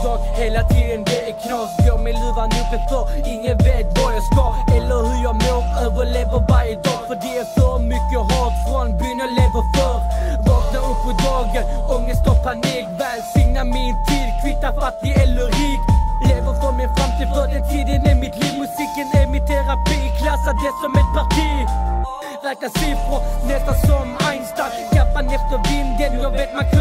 Hela tiden det är knas, går med luvan uppe för ingen vet vad jag ska eller hur jag mår, överlever varje dag för det är för mycket hat från byn jag lever för. Vakna upp på dagen, ångest och panik. Välsigna min tid, kvittar fattig eller rik. Lever för min framtid, för den tiden är mitt liv. Musiken är min terapi, klassar det som ett parti. Räkna siffror, nästan som Einstein. Kappan efter vinden, jag vet man kan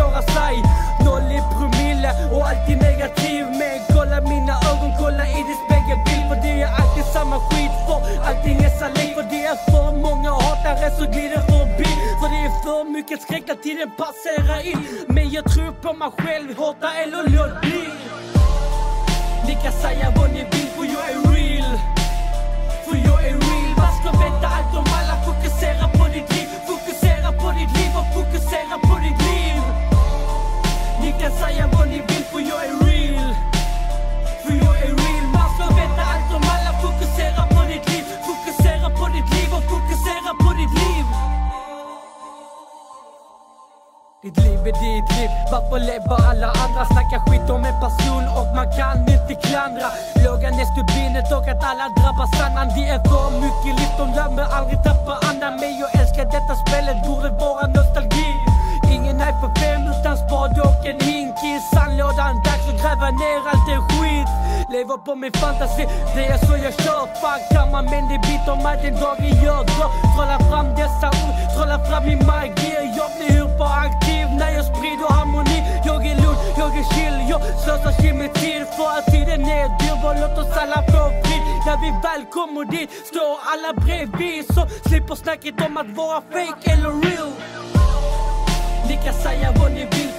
många så glider förbi För det är för mycket skräck när tiden passerar in Men jag tror på mig själv, hata eller låt bli Ni kan säga vad ni vill för jag är real. Ditt liv är ditt liv, varför lever alla andra? Snackar skit om en person och man kan inte klandra. Lågan är stubbinet och att alla drabbas annan. Det är för mycket liv, de lär mig aldrig tappa andan. Men jag älskar detta spelet, borde vara nostalgi. Ingen är för fem utan spade och en hink. I sandlådan Dags att gräva ner allt det skit. Lever på min fantasi, det är så jag kör. Fan kammar men det biter mig den dagen jag dör Trollar fram dessa slösa chill, jag tid För att tiden är dyrbar, låt oss alla få frid När vi väl kommer dit står alla bredvid. Så slipper snacket om att vara fake eller real. Ni kan säga vad ni vill.